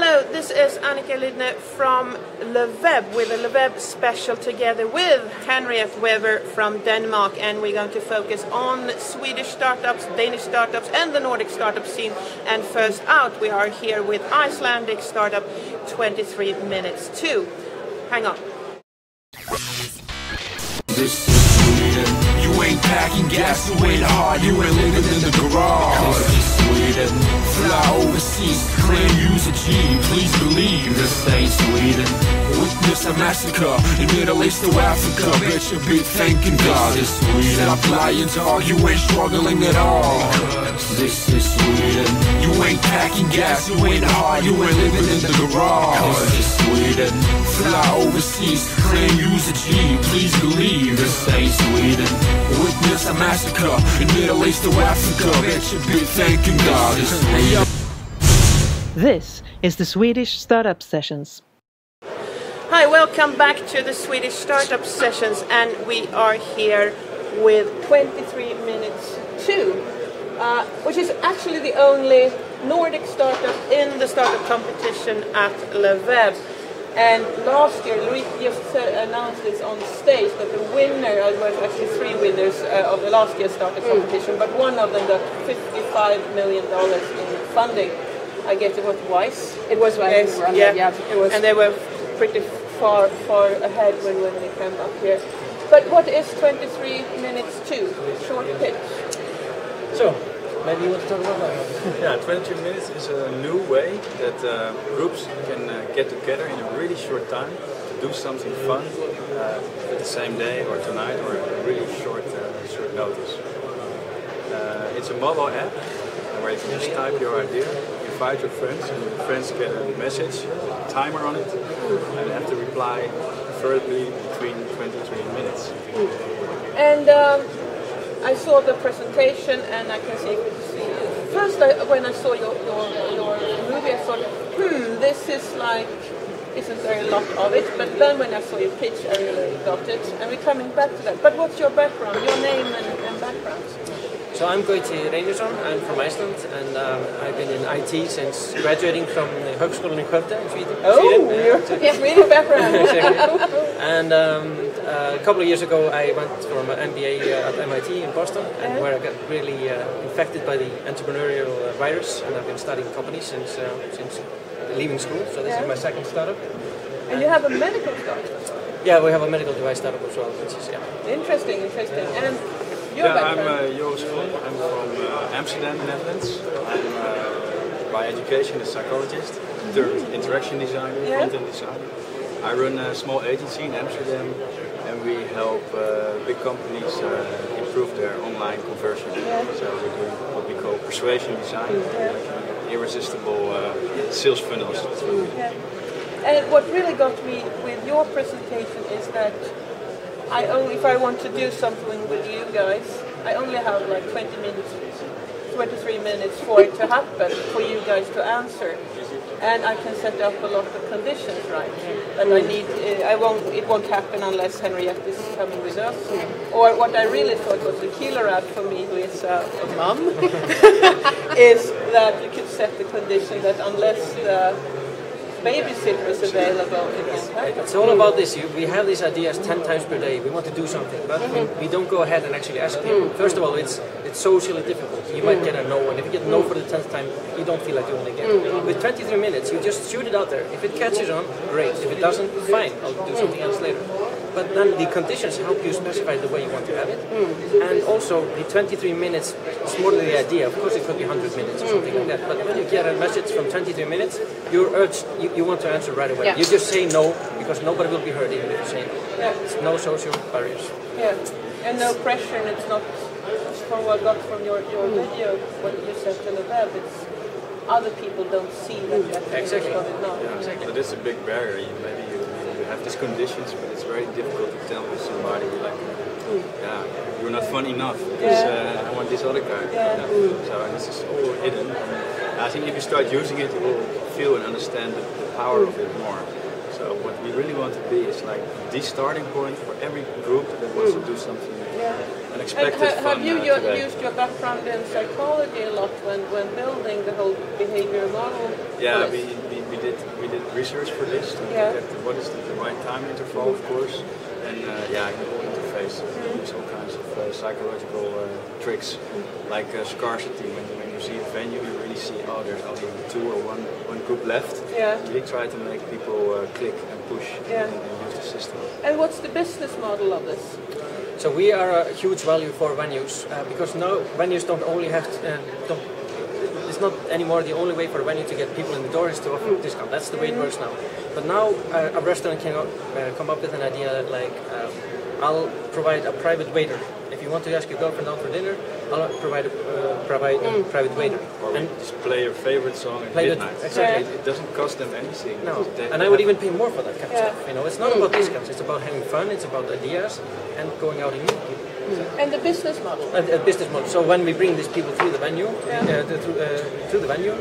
Hello, this is Annika Lidne from Le Web with a Le Web special together with Henriette Weber from Denmark, and we're going to focus on Swedish startups, Danish startups, and the Nordic startup scene. And first out, we are here with Icelandic startup 23 Minutes to. Hang on. This is Sweden. You ain't packing gas, you ain't hard, you ain't living in the garage. Sweden. Fly overseas, claim use a G. Please believe this ain't Sweden. Witness a massacre in Middle East to Africa. Bet you be thanking God. This Sweden. Stop lying, dog. You ain't struggling at all. This is Sweden. You ain't packing gas, you ain't hard, you ain't living in the garage. This is Sweden. Fly overseas, claim use a G. Please believe this ain't Sweden. Witness a massacre in Middle East to Africa. Bet you be thanking God. This hey, yo. This is the Swedish Startup Sessions. Hi, welcome back to the Swedish Startup Sessions, and we are here with 23 Minutes to, uh, which is actually the only Nordic startup in the startup competition at Le Web. And last year, Loïc just uh, announced this on stage that the winner, uh, there was actually three winners uh, of the last year's startup competition, but one of them got $55 million in funding. I guess it was Wise. It was Wise Yes, who yeah. yeah. It was- and they were pretty far, far ahead when, when they came up here. But what is 23 minutes to? Short pitch. So, maybe you want to talk about that? yeah, 22 minutes is a new way that uh, groups can uh, get together in a really short time to do something fun uh, the same day or tonight or a really short, uh, short notice. Uh, it's a mobile app where you can just type your idea, invite your friends, and your friends get a message, with a timer on it, and have to reply preferably between 23 minutes. And um, I saw the presentation, and I can see. see first, I, when I saw your, your your movie, I thought, hmm, this is like isn't there a lot of it? But then when I saw your pitch, I really got it. And we're coming back to that. But what's your background, your name and, and background? So I'm Gauti Reynisson, I'm from Iceland and um, I've been in IT since graduating from the Högskolan in Skövde in Sweden. Oh, Sweden. you're Yeah. really background. Exactly. And um, uh, a couple of years ago, I went for my MBA uh, at MIT in Boston, and where I got really uh, infected by the entrepreneurial uh, virus, and I've been studying companies since uh, since leaving school. So this Yeah. is my second startup. and you have a medical startup. Yeah, we have a medical device startup as well, which is yeah. Interesting, interesting. And your Yeah, I'm background? uh, Joris Groen. I'm from uh, Amsterdam, Netherlands. I'm uh, by education a psychologist, inter- interaction designer, Yeah. content designer. I run a small agency in Amsterdam, and we help uh, big companies uh, improve their online conversion. So we do what we call persuasion design, irresistible uh, sales funnels. And what really got me with your presentation is that I only, if I want to do something with you guys, I only have like 20 minutes, 23 minutes for it to happen, for you guys to answer. And I can set up a lot of conditions, right? That I need, uh, I won't, it won't happen unless Henriette is coming with us. Or what I really thought was the killer app for me, who is uh, a mum, is that you could set the condition that unless the babysitter is available. It's all about this. You, we have these ideas 10 times per day. We want to do something, but we, mm-hmm. we don't go ahead and actually ask people. Mm. First of all, it's it's socially difficult. You might get a no, and if you get a no for the 10th time, you don't feel like doing it again. Mm. With 23 minutes, you just shoot it out there. If it catches on, great. If it doesn't, fine. I'll do mm. something else later. But then the conditions help you specify the way you want to have it. And also, the 23 minutes is more than the idea. Of course, it could be 100 minutes or hmm. something like that. But when you get a message from 23 minutes, you're urged, you, you want to answer right away. Yeah. You just say no because nobody will be hurt even if you say no. Yeah. It's no social barriers. Yeah, and no pressure, and it's not from what I got from your, your hmm. video, what you said to the web, it's other people don't see that that Exactly. got it now. Yeah, so that's a big barrier. Maybe you, you have these conditions, but it's very difficult to tell somebody like, yeah, you're not fun enough. Because, uh, I want this other guy. Yeah. So and this is all hidden. And I think if you start using it, you will feel and understand the, the power of it more. So what we really want to be is like the starting point for every group that wants to do something And unexpected ha- have you uh, used your background in psychology a lot when, when building the whole behavior model? Yeah, we, we, we did we did research for this to Yeah. what is the, the right time interval, of course, and uh, yeah, the whole interface. Use all kinds of uh, psychological uh, tricks, like uh, scarcity. When, when you see a venue, you really see oh, there's only two or one one group left. Yeah. We try to make people uh, click and push Yeah. and, and use the system. And what's the business model of this? So we are a huge value for venues uh, because now venues don't only have to, uh, don't, it's not anymore the only way for a venue to get people in the door is to offer a discount. That's the way it works now. But now uh, a restaurant can uh, come up with an idea like um, I'll provide a private waiter. If you want to ask your girlfriend out for dinner, I'll provide a uh, provide a private waiter. Or And just play your favorite song at Play the- midnight. exactly. It, it doesn't cost them anything. No, and I would even pay more for that kind of Yeah. stuff. You know, it's not about discounts. It's about having fun. It's about ideas and going out and meeting people. And the business model? A, a business model. So when we bring these people through the venue, Yeah. uh, the, through, uh, through the venue,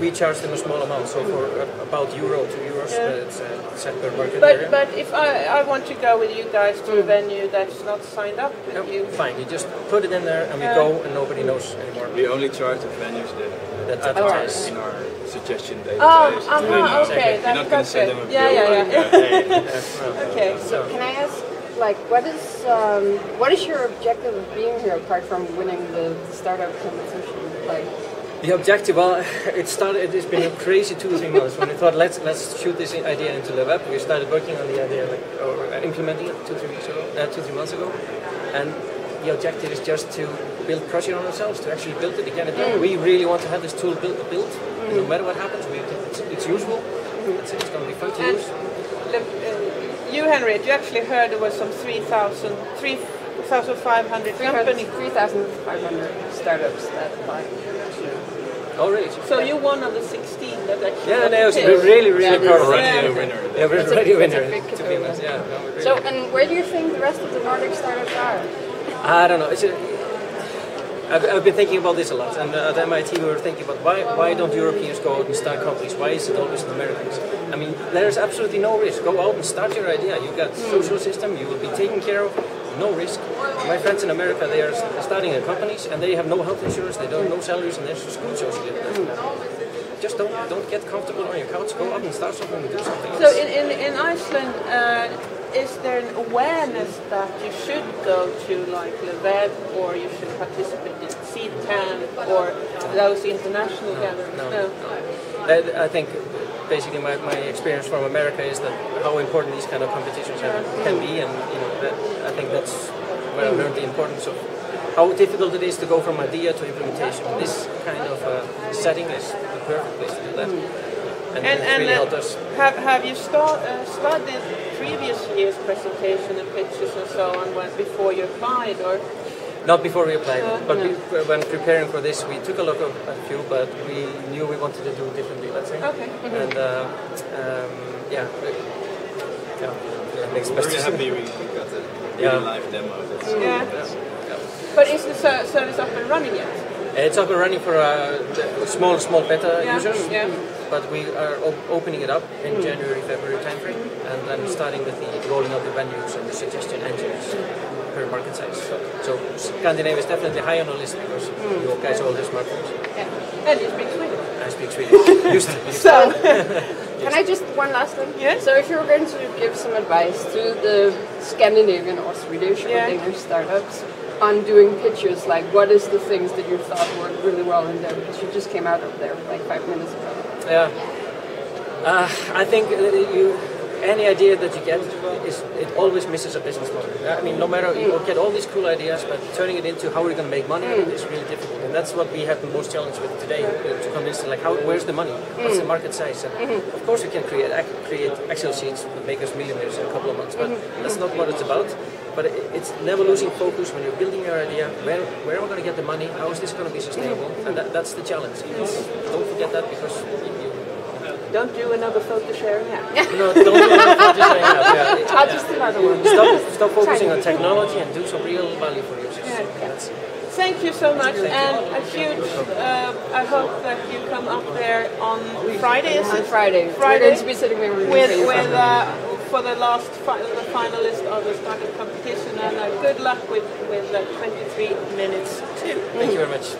we charge them a small amount. So for uh, about euro, two euros, Yeah. uh, it's uh, set per market area. But but if I, I want to go with you guys to a venue that's not signed up with Yep, you, fine. You just put it in there, and we Yeah. go, and nobody knows anymore. We only charge the venues that That advertise advertise. in our suggestion Oh, database. uh-huh, They know. okay, You're not going to that's send them a Yeah, bill yeah, like, yeah. uh, okay. So, Can I ask, like, what is um, what is your objective of being here apart from winning the startup competition? Like, The objective, well, it started. It's been a crazy two or three months when we thought let's let's shoot this idea into the web. We started working on the idea, like or implementing it two three weeks ago, uh, two three months ago, and the objective is just to build pressure on ourselves to actually build it again. again. We really want to have this tool built. built. No matter what happens, we, it's, it's usable. It's, it's going to be fun to And use. look, uh, you Henriette, you actually heard there was some 3,000, 3,500 companies. 3,500 startups that apply. Oh, really? So you're one of the 16 that actually Yeah, got no, picked. we're really, really That is- proud of that. a winner. Yeah, we're That's a- already a that's a winner. big To be honest, yeah. no, really- So, and where do you think the rest of the Nordic startups are? I don't know. It's a, I've, I've been thinking about this a lot, and uh, at MIT we were thinking about why why don't Europeans go out and start companies? Why is it always the Americans? I mean, there's absolutely no risk. Go out and start your idea. You've got social system. You will be taken care of. No risk. My friends in America, they are starting their companies, and they have no health insurance. They don't no salaries, and there's school social. Just don't don't get comfortable on your couch. Go up and start something and do something. So in, in, in Iceland, uh, is there an awareness that you should go to like LeWeb or you should participate in CTAN or those international gatherings? no, That, I think basically my, my experience from America is that how important these kind of competitions have, can be, and you know, that, I think that's where I learned the importance of how difficult it is to go from idea to implementation. This kind of uh, setting is the perfect place to do that, and, And, and really uh, helped us. have, have you start, uh, studied previous year's presentation and pictures and so on when, before you applied or? Not before we applied, Uh, but we, when preparing for this, we took a look at a few, but we knew we wanted to do it differently. Let's say. Okay. And uh, um, yeah, we- yeah, that We're best very sense. happy we, we got a really Yeah. live demo. That's, Yeah. that's, But is the service up and running yet? It's up and running for uh, the small, small beta Yeah, users, yeah. But we are op- opening it up in January, February timeframe, and then starting with the rolling out the venues and the suggestion engines per market size. So Scandinavia is definitely high on the list because you guys all have smartphones. And you speak Swedish. I speak Swedish. Used to. So, Can I just one last thing? Yes. So, if you were going to give some advice to the Scandinavian or Swedish or Yeah. Danish startups on doing pitches, like what is the things that you thought worked really well in there? Because you just came out of there like five minutes ago. Yeah. Uh, I think you, any idea that you get is it always misses a business model. I mean, no matter you mm. get all these cool ideas, but turning it into how we're going to make money mm. is really difficult, and that's what we have the most challenge with today uh, to convince them, like how where's the money, what's the mm. market size, and mm-hmm. of course we can create create Excel sheets that make us millionaires in a couple of months, but mm-hmm. that's not what it's about. But it's never losing focus when you're building your idea. Where where am I going to get the money? How is this going to be sustainable? Mm-hmm. And that, that's the challenge. It's, don't forget that because you, you don't do another photo sharing app. no, don't do for just saying that. Yeah. Ah, just another one. Stop, stop focusing on technology and do some real value for users. Yeah. That's- Thank you so much, and a huge. Uh, I hope that you come up there on Friday. On it? Friday. We're going to be sitting there with, with, uh, for the last fi- the finalist of the startup competition, and uh, good luck with with uh, 23 minutes to. Thank you very much.